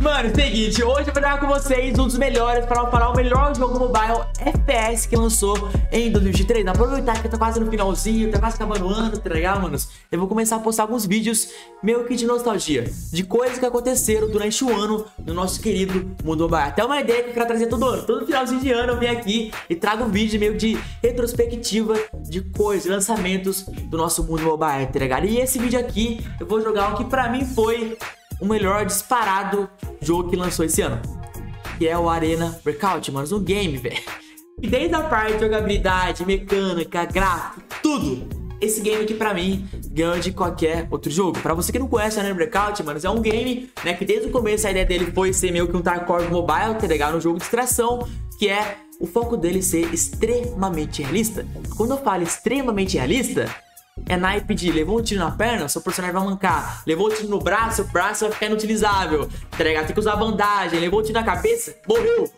Mano, seguinte, hoje eu vou dar com vocês um dos melhores para falar o melhor jogo mobile FPS que lançou em 2023 Aproveitar que tá quase no finalzinho, tá quase acabando o ano, tá legal, manos? Eu vou começar a postar alguns vídeos meio que de nostalgia De coisas que aconteceram durante o ano no nosso querido mundo mobile Até uma ideia que eu quero trazer todo ano Todo finalzinho de ano eu venho aqui e trago um vídeo meio de retrospectiva de coisas, lançamentos do nosso mundo mobile, tá ligado? E esse vídeo aqui eu vou jogar o que pra mim foi o melhor disparado jogo que lançou esse ano. Que é o Arena Breakout, mano. Um game, velho. E desde a parte de jogabilidade, mecânica, gráfico, tudo. Esse game aqui pra mim ganha de qualquer outro jogo. Pra você que não conhece Arena Breakout, mano, é um game, né, que desde o começo a ideia dele foi ser meio que um Tarkov Mobile, tá ligado? Um jogo de extração, que é o foco dele ser extremamente realista. Quando eu falo extremamente realista, é naipe de levou um tiro na perna, seu personagem vai mancar. Levou um tiro no braço, seu braço vai ficar inutilizável. Tá ligado? Tem que usar bandagem. Levou um tiro na cabeça, morreu.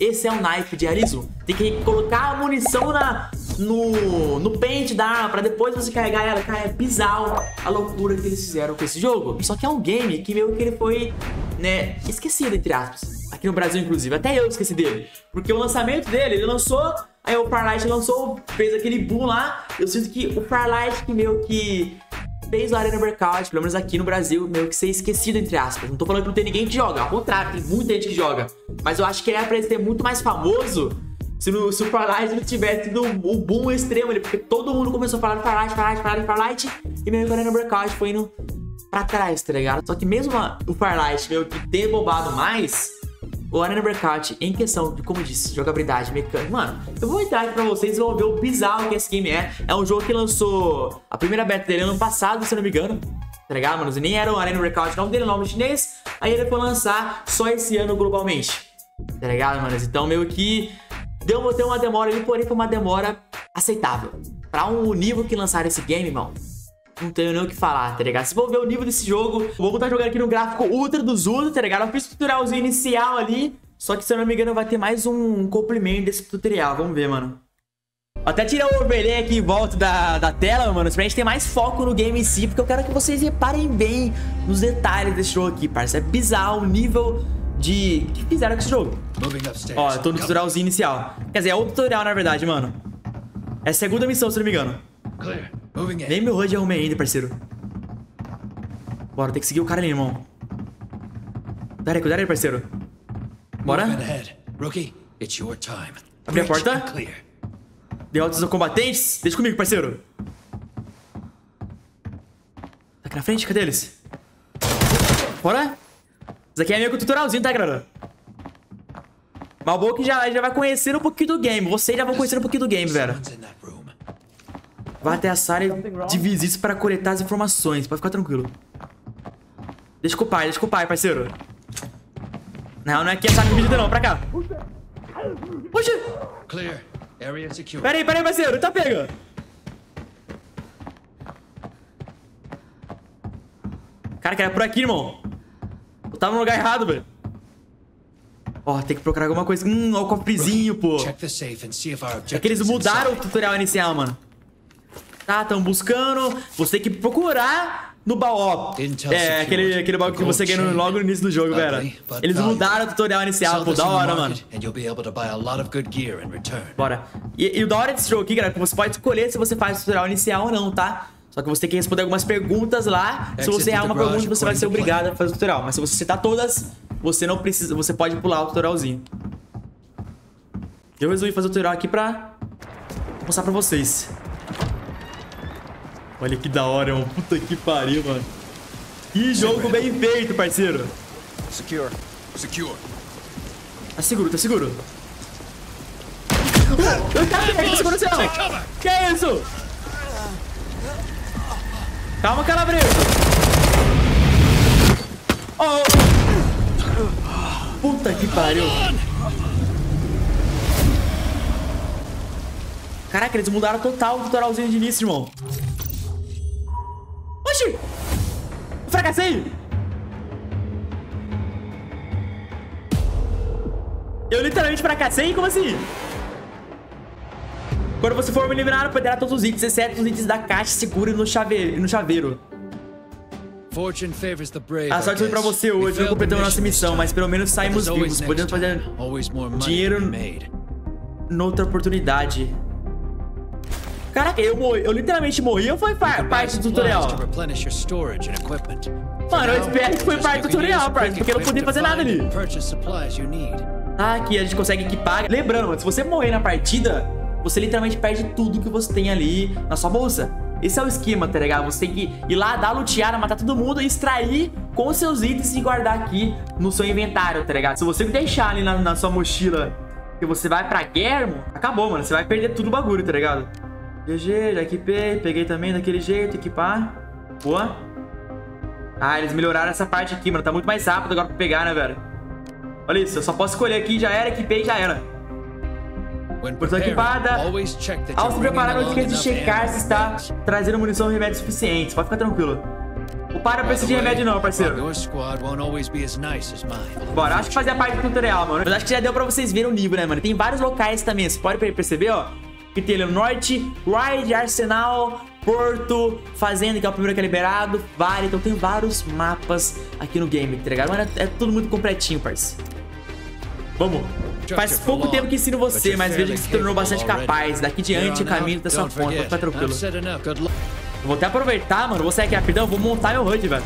Esse é o naipe de realismo. Tem que colocar a munição na, no, no pente da arma pra depois você carregar ela. Cara, é bizarro a loucura que eles fizeram com esse jogo. Só que é um game que meio que ele foi, né, esquecido, entre aspas. Aqui no Brasil, inclusive. Até eu esqueci dele. Porque o lançamento dele, ele lançou Aí o Farlight lançou, fez aquele boom lá. Eu sinto que o Farlight que meio que fez o Arena Breakout, pelo menos aqui no Brasil, meio que ser esquecido, entre aspas. Não tô falando que não tem ninguém que joga, ao contrário, tem muita gente que joga. Mas eu acho que ele ser muito mais famoso se, no, se o Farlight não tivesse tido o boom extremo ali, porque todo mundo começou a falar do Farlight, Farlight, Farlight, Farlight, e meio que o Arena Breakout foi indo pra trás, tá ligado? Só que mesmo o Farlight meio que ter bombado mais, o Arena Breakout, em questão de, como disse, jogabilidade, mecânica, mano, eu vou entrar aqui pra vocês e vão ver o bizarro que esse game é. É um jogo que lançou a primeira beta dele ano passado, se não me engano. Tá ligado, mano? Nem era o Arena Breakout, não dele nome chinês. Aí ele foi lançar só esse ano globalmente. Tá ligado, mano? Então, meio que deu ter uma demora ali, porém foi uma demora aceitável. Pra um nível que lançaram esse game, irmão, não tenho nem o que falar, tá ligado? Se for ver o nível desse jogo, vou estar jogando aqui no gráfico ultra do Zudo, tá ligado? Eu fiz o tutorialzinho inicial ali, só que se eu não me engano vai ter mais um complemento desse tutorial, vamos ver, mano. Até tirar o overlay aqui em volta da, da tela, mano, pra gente ter mais foco no game em si, porque eu quero que vocês reparem bem nos detalhes desse jogo aqui, parça. É bizarro o nível de... que fizeram com esse jogo. Ó, eu tô no tutorialzinho inicial. Quer dizer, é outro tutorial, na verdade, mano. É a segunda missão, se não me engano. Clear. Nem meu HUD arrumei ainda, parceiro. Bora, tem que seguir o cara ali, irmão. Cuidado aí, cuidado aí, parceiro. Bora. Abrir a porta. Derrotas dos combatentes. Deixa comigo, parceiro. Tá aqui na frente? Cadê eles? Bora. Isso aqui é meio que o tutorialzinho, tá, galera? Mas que já, já vai conhecer um pouquinho do game. Vocês já vão conhecer um pouquinho do game, velho. Vá até a sala de visitas para coletar as informações. Pode ficar tranquilo. Deixa com o pai, deixa com o pai, parceiro. Não, não é aqui a sala de visita não, pra cá. Puxa! Pera aí, pera aí, parceiro, tá pega. Cara, que era por aqui, irmão. Eu tava no lugar errado, velho. Ó, tem que procurar alguma coisa. Hum, ó o cofrezinho, pô. É que eles mudaram o tutorial inicial, mano. Tá, estão buscando. Você tem que procurar no baú. É, aquele, aquele baú que você ganha logo no início do jogo, velho. Eles mudaram o tutorial inicial, pô, da hora, mano. Bora. E, e o da hora desse jogo aqui, galera, é que você pode escolher se você faz o tutorial inicial ou não, tá? Só que você tem que responder algumas perguntas lá. Se você errar uma pergunta, você vai ser obrigado a fazer o tutorial. Mas se você acertar todas, você não precisa. Você pode pular o tutorialzinho. Eu resolvi fazer o tutorial aqui pra mostrar pra vocês. Olha que da hora, mano. Puta que pariu, mano. Que jogo bem feito, parceiro. Secure. Secure. Tá seguro, tá seguro. Oh, tá segura o céu. Que é isso? Calma, calabreso. Oh. Puta que pariu. Caraca, eles mudaram total o tutorialzinho de início, irmão. Oxi! Fracassei! Eu literalmente fracassei? Como assim? Quando você for eliminado, poderá todos os itens, exceto os itens da caixa segura e no chaveiro. No chaveiro. A sorte foi pra você hoje, não completamos nossa missão, mas pelo menos saímos vivos. Podemos fazer dinheiro noutra oportunidade. Caraca, eu morri, eu literalmente morri ou foi parte do tutorial? Mano, eu espero que foi parte do tutorial, parça, porque eu não podia fazer nada ali. Tá, aqui a gente consegue equipar. Lembrando, mano, se você morrer na partida, você literalmente perde tudo que você tem ali na sua bolsa. Esse é o esquema, tá ligado? Você tem que ir lá, dar luteada, matar todo mundo, extrair com seus itens e guardar aqui no seu inventário, tá ligado? Se você deixar ali na, na sua mochila que você vai pra guerra, acabou, mano. Você vai perder tudo o bagulho, tá ligado? GG, já equipei, peguei também daquele jeito, equipar. Boa. Ah, eles melhoraram essa parte aqui, mano. Tá muito mais rápido agora pra pegar, né, velho? Olha isso, eu só posso escolher aqui, já era, equipei, já era. Posição equipada. Ao se preparar, não esqueça de checar se está trazendo munição e remédios suficientes. Pode ficar tranquilo. O para precisa de remédio não, parceiro. Bora, acho que fazia parte do tutorial, mano. Mas acho que já deu pra vocês verem o nível, né, mano? Tem vários locais também, você pode perceber, ó. No norte, Ride, Arsenal, Porto, Fazenda, que é o primeiro que é liberado, Vale. Então tem vários mapas aqui no game, tá ligado? Mano, é, é tudo muito completinho, parceiro. Vamos. Faz pouco tempo que ensino você, mas vejo que se tornou bastante capaz. Daqui diante o caminho da sua fonte. Pode ficar tranquilo. Eu vou até aproveitar, mano. Vou sair aqui rapidão. Vou montar meu HUD, velho.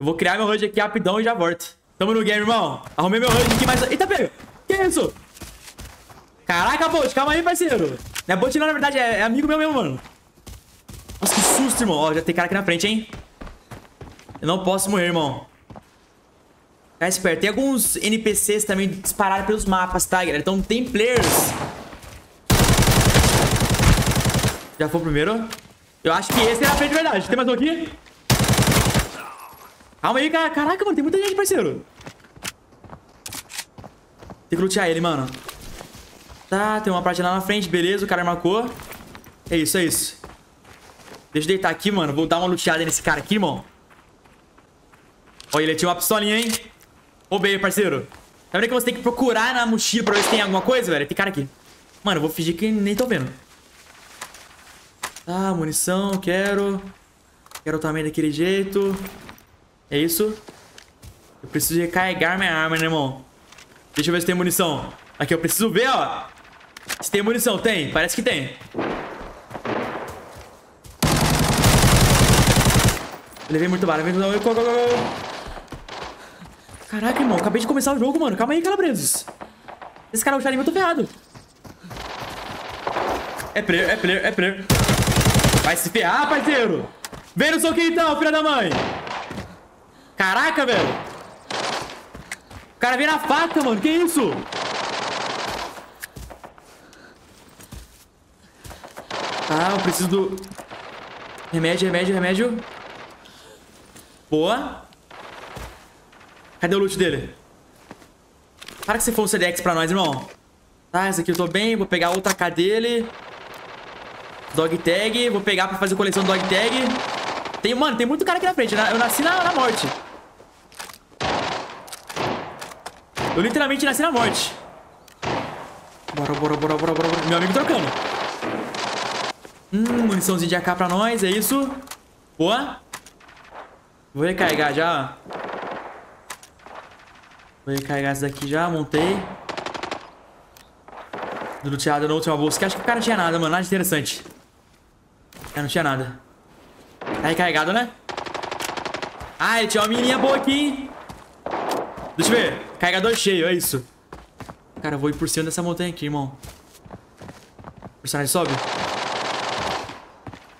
Eu vou criar meu HUD aqui rapidão e já volto. Tamo no game, irmão. Arrumei meu HUD aqui, mas... Eita, pega. Que isso? Caraca, bot. Calma aí, parceiro. Não é bot não, na verdade. É, é amigo meu mesmo, mano. Nossa, que susto, irmão. Ó, já tem cara aqui na frente, hein? Eu não posso morrer, irmão. Ficar esperto. Tem alguns NPCs também disparados pelos mapas, tá, galera? Então tem players. Já foi o primeiro. Eu acho que esse é a frente de verdade. Tem mais um aqui? Calma aí, cara. Caraca, mano. Tem muita gente, parceiro. Tem que lutear ele, mano. Tá, tem uma parte lá na frente. Beleza, o cara marcou. É isso, é isso. Deixa eu deitar aqui, mano. Vou dar uma luteada nesse cara aqui, irmão. Olha, ele tinha uma pistolinha, hein? Roubei, parceiro. Tá vendo que você tem que procurar na mochila pra ver se tem alguma coisa, velho? Tem cara aqui. Mano, eu vou fingir que nem tô vendo. Tá, munição, quero. Quero também daquele jeito. É isso. Eu preciso recarregar minha arma, né, irmão? Deixa eu ver se tem munição. Aqui, eu preciso ver, ó. Se tem munição. Tem. Parece que tem. Levei muito bala. Levei muito. Caraca, irmão, acabei de começar o jogo, mano. Calma aí, calabresos. Esse cara é o Sharingan, eu tô ferrado. É player, é player, é player. Vai se ferrar, parceiro. Vem no soquinho então, filha da mãe. Caraca, velho. O cara vem na faca, mano. Que isso? Ah, eu preciso do... Remédio, remédio, remédio. Boa. Cadê o loot dele? Para que você for um CDX pra nós, irmão. Tá, esse aqui eu tô bem. Vou pegar outra K dele. Dog tag. Vou pegar pra fazer coleção do dog tag. Tem, mano, tem muito cara aqui na frente. Eu nasci na, na morte. Eu literalmente nasci na morte. Bora, bora, bora, bora, bora. Meu amigo trocando. Hum, muniçãozinha de AK pra nós, é isso. Boa. Vou recarregar já. Vou recarregar daqui já, montei. Luteada na última bolsa. Que acho que o cara não tinha nada, mano. Nada interessante. É, não tinha nada. Tá recarregado, né? Ah, ele tinha uma menininha boa aqui, hein? Deixa eu ver. Carregador cheio, é isso. Cara, eu vou ir por cima dessa montanha aqui, irmão. O personagem sobe.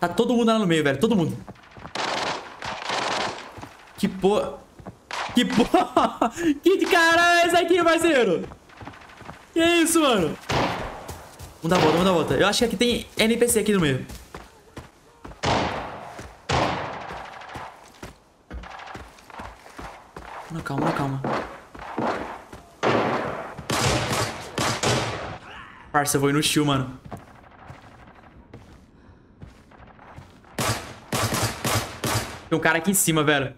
Tá todo mundo lá no meio, velho. Todo mundo. Que porra... Que porra! Que caralho é esse aqui, parceiro? Que isso, mano? Vamos dar a volta, vamos dar a volta. Eu acho que aqui tem NPC aqui no meio. Não, calma, calma. Parça, eu vou ir no chill, mano. Tem um cara aqui em cima, velho.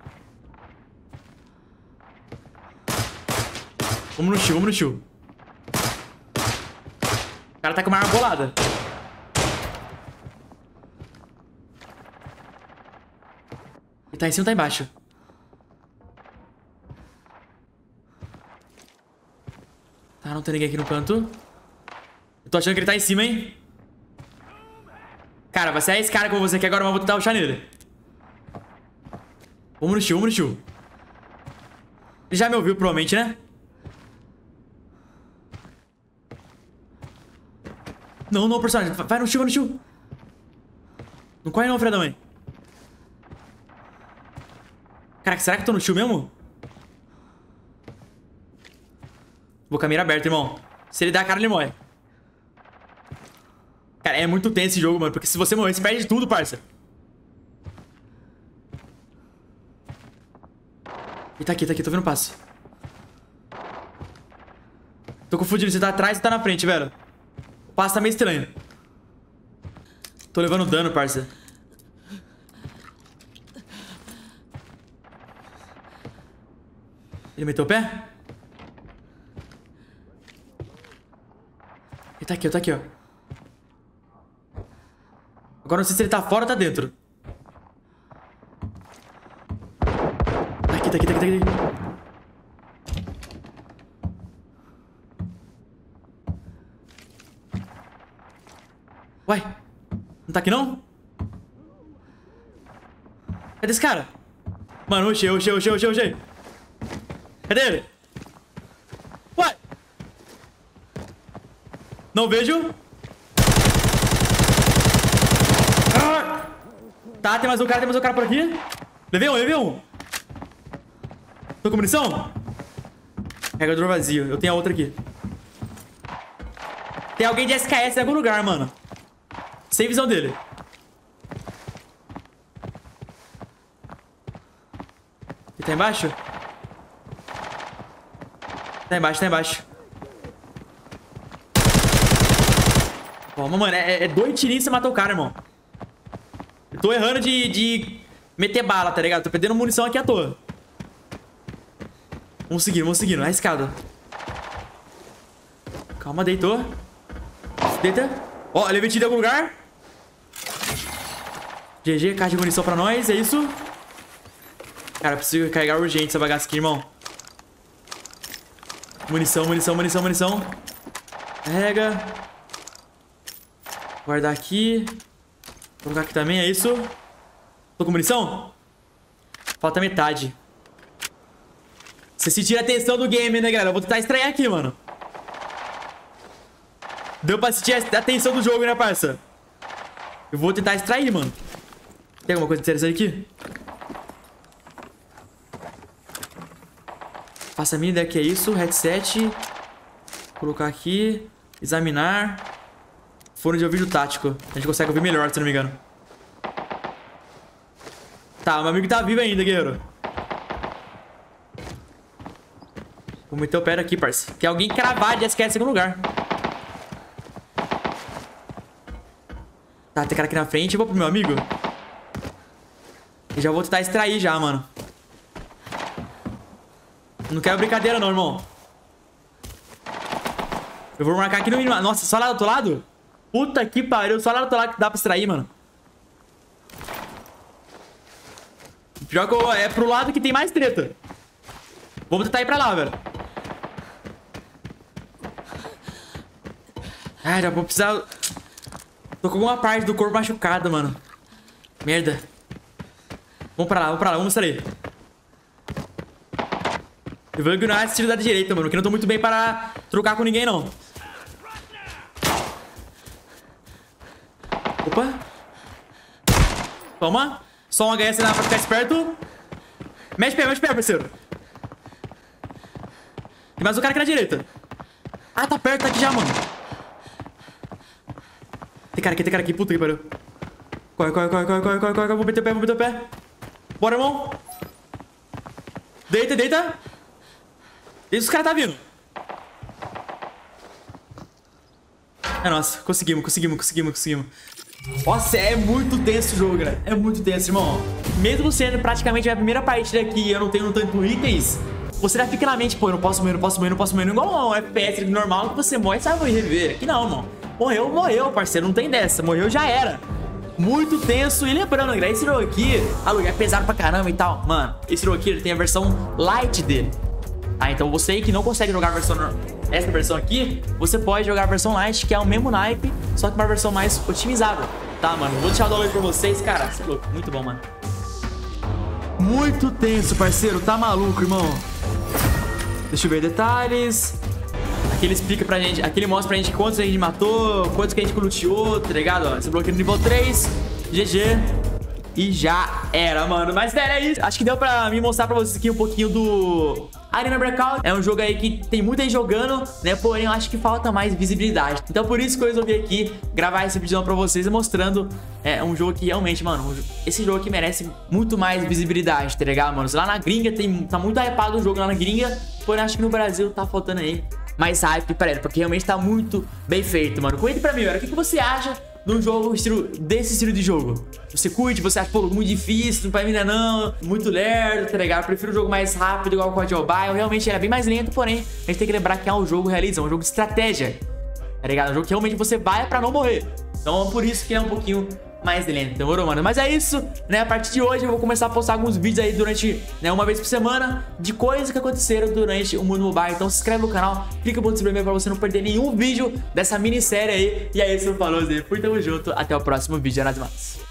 Vamos no tio, vamos no tio. O cara tá com uma arma bolada. Ele tá em cima ou tá embaixo? Tá, não tem ninguém aqui no canto. Eu tô achando que ele tá em cima, hein? Cara, vai ser esse cara com você aqui agora, mas eu vou tentar puxar nele. Vamos no chill, vamos no chill. Ele já me ouviu, provavelmente, né? Não, não, personagem. Vai no chill, vai no chill. Não corre não, Fredão, hein? Caraca, será que eu tô no chill mesmo? Vou com a mira aberta, irmão. Se ele der a cara, ele morre. Cara, é muito tenso esse jogo, mano. Porque se você morrer, você perde tudo, parça. Tá aqui, tá aqui. Tô vendo o passe. Tô confundindo. Você tá atrás e tá na frente, velho. O passe tá meio estranho. Tô levando dano, parça. Ele meteu o pé? Ele tá aqui, ó, tá aqui, ó. Agora não sei se ele tá fora ou tá dentro. Aqui, tá aqui, tá aqui, tá aqui. Uai, não tá aqui não? Cadê esse cara? Mano, oxê, oxê, oxê, oxê, oxê. Cadê ele? Uai! Não vejo. Ah! Tá, tem mais um cara, tem mais um cara por aqui. Levei um, levei um. Tô com munição? Carregador vazio. Eu tenho a outra aqui. Tem alguém de SKS em algum lugar, mano. Sem visão dele. Ele tá embaixo? Tá embaixo, tá embaixo. Toma, mano. É, é dois tirinhos e você matou o cara, irmão. Eu tô errando de, de meter bala, tá ligado? Tô perdendo munição aqui à toa. Vamos seguindo, vamos seguindo. Arriscado. Calma, deitou. Deita. Ó, oh, tiro em algum lugar. GG, caixa de munição pra nós, é isso? Cara, preciso carregar urgente essa bagaça aqui, irmão. Munição, munição, munição, munição. Carrega. Guardar aqui. Colocar aqui também, é isso? Tô com munição? Falta metade. Você sentir a tensão do game, né, galera? Eu vou tentar extrair aqui, mano. Deu pra sentir a tensão do jogo, né, parça? Eu vou tentar extrair, mano. Tem alguma coisa interessante aqui? Faça a minha ideia que é isso. Headset. Colocar aqui. Examinar. Fone de ouvido tático. A gente consegue ouvir melhor, se não me engano. Tá, meu amigo tá vivo ainda, guerreiro. Vou meter o pé aqui, parça. Tem alguém cravar de SQS em segundo lugar. Tá, tem cara aqui na frente. Eu vou pro meu amigo. E já vou tentar extrair já, mano. Não quero brincadeira não, irmão. Eu vou marcar aqui no mínimo. Nossa, só lá do outro lado? Puta que pariu. Só lá do outro lado que dá pra extrair, mano. Pior que eu, é pro lado que tem mais treta. Vamos tentar ir pra lá, velho. Ai, já vou precisar... Tô com alguma parte do corpo machucada, mano. Merda. Vamos pra lá, vamos pra lá, vamos sair. Eu vou ignorar esse tiro da direita, mano, porque não tô muito bem para trocar com ninguém, não. Opa. Toma. Só um HS lá pra ficar esperto. Mexe pé, mexe pé, parceiro. Tem mais um cara aqui na direita. Ah, tá perto, tá aqui já, mano. Tem cara aqui, tem cara aqui. Puta que pariu. Corre, corre, corre, corre, corre, corre, corre. Vou meter o pé, vou meter o pé. Bora, irmão. Deita, deita. Desde os caras tá vindo. É nossa, conseguimos, conseguimos, conseguimos, conseguimos. Nossa, é muito tenso o jogo, galera. É muito tenso, irmão. Mesmo sendo praticamente a minha primeira partida aqui e eu não tenho tanto itens, você já fica na mente, pô, eu não posso morrer, não posso morrer, não posso morrer. Igual um FPS normal que você morre e sabe reviver. Aqui não, irmão. Morreu, morreu, parceiro. Não tem dessa. Morreu, já era. muito tenso. E lembrando, galera, esse jogo aqui, aluga, é pesado pra caramba e tal. Mano, esse jogo aqui, ele tem a versão light dele. Ah, então você que não consegue jogar a versão essa versão aqui, você pode jogar a versão light, que é o mesmo naipe, só que uma versão mais otimizada. Tá, mano? Vou deixar o download pra vocês, cara. Você é louco, muito bom, mano. Muito tenso, parceiro. Tá maluco, irmão. Deixa eu ver detalhes. Aqui ele explica pra gente, aqui ele mostra pra gente quantos a gente matou, quantos que a gente luteou, tá ligado? Ó, esse bloqueio no nível 3, GG. E já era, mano. Mas, velho, é isso. Acho que deu pra me mostrar pra vocês aqui um pouquinho do Arena Breakout. É um jogo aí que tem muita gente jogando, né? Porém, eu acho que falta mais visibilidade. Então, por isso que eu resolvi aqui gravar esse vídeo pra vocês mostrando é, um jogo que realmente, mano, esse jogo aqui merece muito mais visibilidade, tá ligado, mano? Lá na gringa tem, tá muito hypado o jogo lá na gringa, porém, acho que no Brasil tá faltando aí mais hype pra ele, porque realmente tá muito bem feito, mano. Comenta pra mim, galera, o que, que você acha num jogo estilo, desse estilo de jogo? Você curte, você acha, pô, muito difícil, pra mim não não, muito lerdo, tá ligado? Eu prefiro um jogo mais rápido, igual o COD Mobile. Realmente ele é bem mais lento, porém, a gente tem que lembrar que é um jogo realiza, é um jogo de estratégia, tá ligado? É um jogo que realmente você vai pra não morrer. Então, por isso que é um pouquinho mais lento, demorou, mano? Mas é isso, né? A partir de hoje eu vou começar a postar alguns vídeos aí durante, né, uma vez por semana de coisas que aconteceram durante o Mundo Mobile. Então se inscreve no canal, clica no botão de inscrever pra você não perder nenhum vídeo dessa minissérie aí. E é isso, falou, Zé. Fui, tamo junto. Até o próximo vídeo, é nada mais.